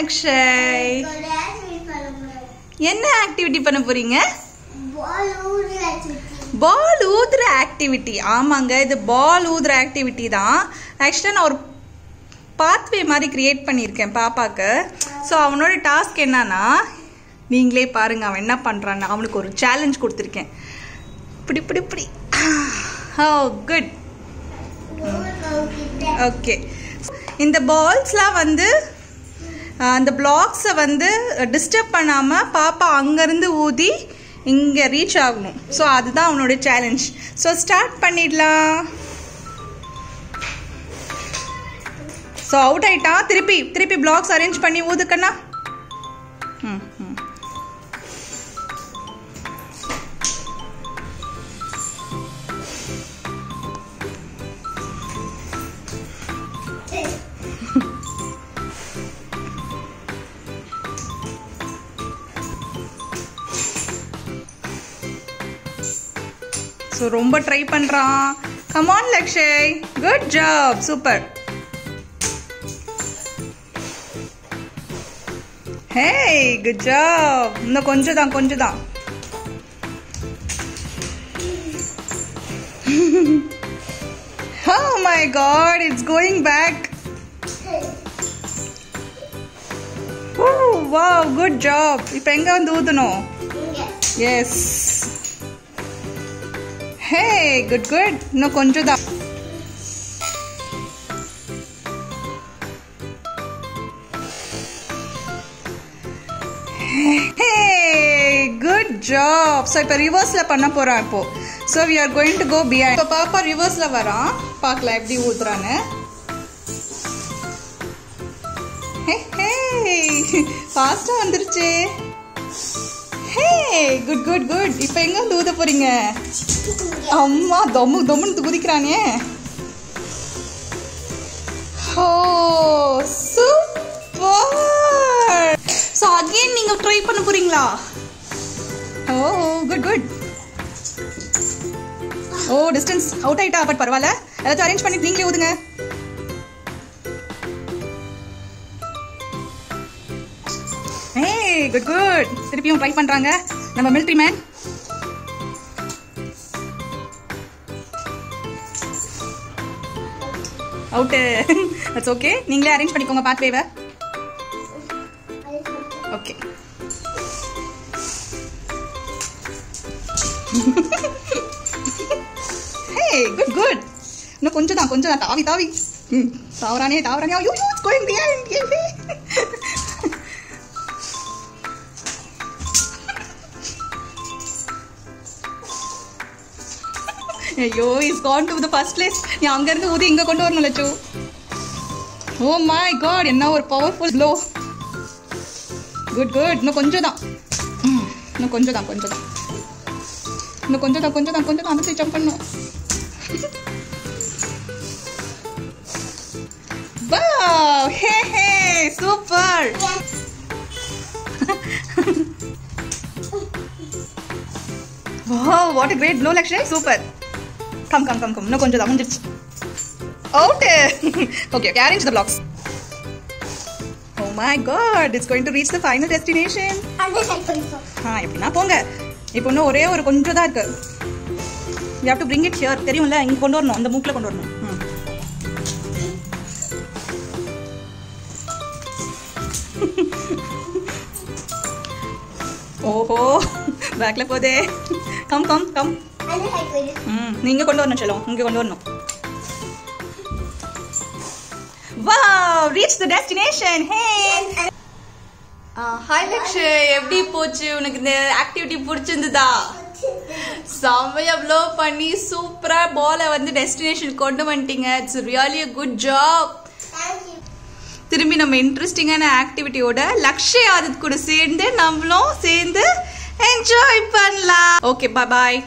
அக்ஷய். என்ன ஆக்டிவிட்டி பண்ண போறீங்க? பால் ஊதுற ஆக்டிவிட்டி ஆமாங்க இது பால் ஊதுற ஆக்டிவிட்டி தான். ஆக்சுவலாக நான் ஒரு பாத்வே மாதிரி கிரியேட் பண்ணியிருக்கேன் பாப்பாக்கு. ஸோ அவனோட டாஸ்க் என்னன்னா நீங்களே பாருங்க அவன் என்ன பண்ணுறான்னு அவனுக்கு ஒரு சேலஞ்ச் கொடுத்துருக்கேன். இப்படி இப்படி இப்படி. ஓ குட் ஓகே இந்த பால்ஸ்லாம் வந்து அந்த பிளாக்ஸை வந்து டிஸ்டர்ப் பண்ணாமல் பாப்பா அங்கேருந்து ஊதி இங்கே ரீச் ஆகணும். ஸோ அதுதான் அவனோட சேலஞ்ச் ஸோ ஸ்டார்ட் பண்ணிடலாம். ஸோ அவுட் ஆயிட்டான். திருப்பி திருப்பி பிளாக்ஸ் அரேஞ்ச் பண்ணி ஊதுக்கண்ணா. ஸோ ரொம்ப ட்ரை பண்ணுறான் come on Lakshay good job super hey good job இன்னும் கொஞ்சம் தான் கொஞ்சம் தான் Oh my god, it's going back. Oh, wow, good job. இப்போ எங்க வந்து ஊதணும் எஸ் ஹே குட் குட் இன்னும் கொஞ்சம் தான் ஹே குட் ஜாப் ஸோ இப்போ ரிவர்ஸில் பண்ண போகிறான் இப்போ. So we are going to go behind இப்போ பாப்பா ரிவர்ஸில் வரான் பார்க்கலாம் எப்படி ஊத்துறான்னு ஹே ஃபாஸ்ட்டாக வந்துருச்சு. ஹே குட் குட் குட் இப்போ எங்கே வந்து ஊத போறீங்க? அம்மா தொம்மு தொம்முன்னு குதிக்கிறானே ஓ சூப்பர். ஸோ அகைன் நீங்கள் ட்ரை பண்ண போறீங்களா? Oh good good oh distance out ஆயிட்டா பட் பரவாயில்ல. ஏதாச்சும் அரேஞ்ச் பண்ணி நீங்களே ஊதுங்க. ஏய் குட் குட் திருப்பியும் ட்ரை பண்ணுறாங்க நம்ம military man out that's okay நீங்களே அரேஞ்ச் பண்ணிக்கோங்க பாத்வேவை ஓகே ஹே குட் குட் இன்னும் கொஞ்சம் தான் கொஞ்சம் தான். தாவி தாவி. ம் தாவரானே தாவரானே ஐயோ இட்ஸ் கோயிங் பிஹைண்ட் ஐயோ is gone to the first place நீ அங்க இருந்து ஊதி இங்க கொண்டு வரணும் லட்சு ஓ மை காட் என்ன ஒரு பவர்ஃபுல் ப்ளோ குட் குட் இன்னும் கொஞ்சம் தான் இன்னும் கொஞ்சம் தான் கொஞ்சம் தான் இன்னும் கொஞ்சம் தான் கொஞ்சம் தான் கொஞ்சம் தான் அந்த ஜம்ப் பண்ணும். Hey hey super Super! wow, what a great blow, Lakshay. Super. Come come come come இன்னும் கொஞ்சம் தான் முடிஞ்சிருச்சு. Okay okay okay, arrange the blocks. Oh my god, it's going to reach the final ஆ எப்படின்னா போங்க. இப்போ இன்னும் ஒரே ஒரு கொஞ்சம் தான் இருக்கு. You have to bring it here தெரியும்ல? இங்க கொண்டு வரணும். அந்த மூக்கில் கொண்டு வரணும். ஓஹோ பேக்ல போதே. கம் கம் கம் ம் நீங்க கொண்டு வரணும் செல்லும். இங்க கொண்டு வரணும். Wow reach the destination hey hi Lakshay எப்படி போச்சு? உனக்கு இந்த ஆக்டிவிட்டி பிடிச்சிருந்ததா? செம்மையா ப்ளோ பண்ணி சூப்பரா பாலை வந்து டெஸ்டினேஷன் கொண்டு வந்துட்டீங்க. It's really a good job திரும்பி நம்ம இன்ட்ரெஸ்டிங்கான ஆக்டிவிட்டியோட லக்ஷய் ஆதித் கூட சேர்ந்து நம்மளும் சேர்ந்து என்ஜாய் பண்ணலாம். ஓகே பாய் பாய்